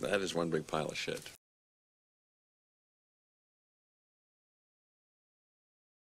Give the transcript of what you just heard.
That is one big pile of shit.